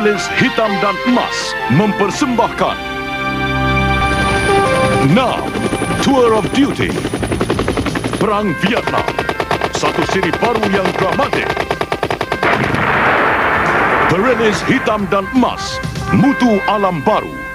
panelis hitam dan emas mempersembahkan. Now, Tour of Duty. Perang Vietnam. Satu siri baru yang dramatik. Perelis hitam dan emas Mutu alam baru.